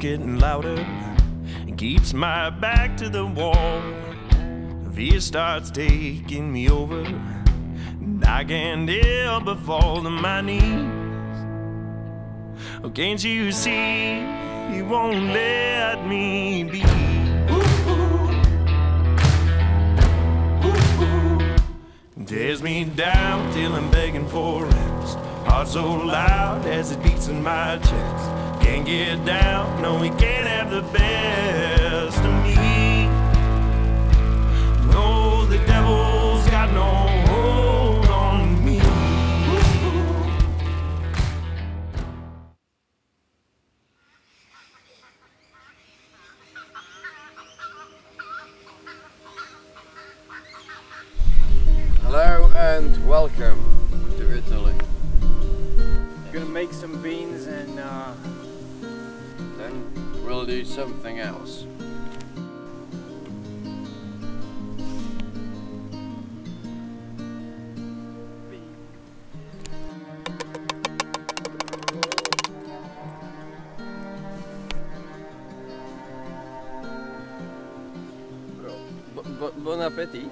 getting louder and keeps my back to the wall. Fear starts taking me over, and I can't help but fall to my knees. Oh, can't you see? You won't let me be. Tears me down till I'm begging for rest. Heart so loud as it beats in my chest. Can't get down, no, we can't have the best of me. No, the devil's got no hold on me. Hello and welcome to Italy. Gonna make some beans and uh, Then we'll do something else. Bu- bon appetit.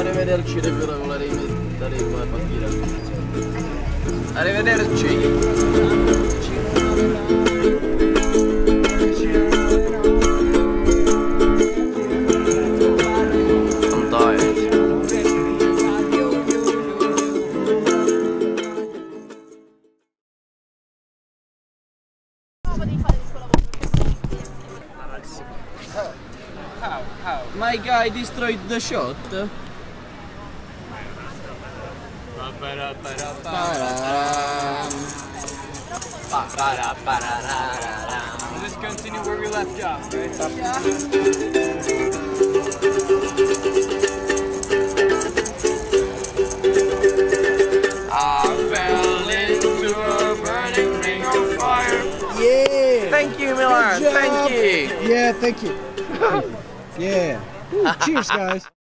Arrivederci regola dei dare qua partire. Arrivederci. How? How? My guy destroyed the shot. We'll just continue where we left off, right? I fell into a burning ring of fire. Yeah. Thank you. Good Thank you. Yeah, thank you. Thank you. yeah. Ooh, cheers, guys.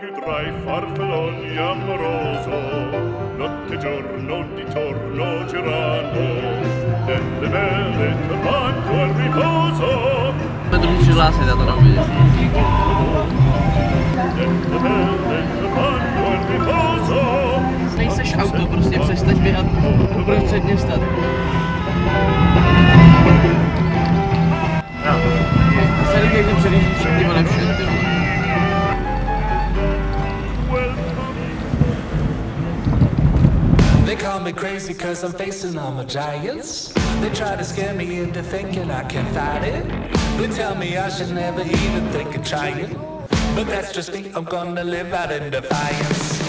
Più tra farfalloni amoroso, notte e giorno di torno girando, delle belle tornando al riposo, ce lasă de la mine. delle belle tornando al riposo. Nejseš auto, prostě přestaň běhat uprostřed města. Me crazy cause I'm facing all my giants. They try to scare me into thinking I can't fight it. They tell me I should never even think of trying. But that's just me, I'm gonna live out in defiance.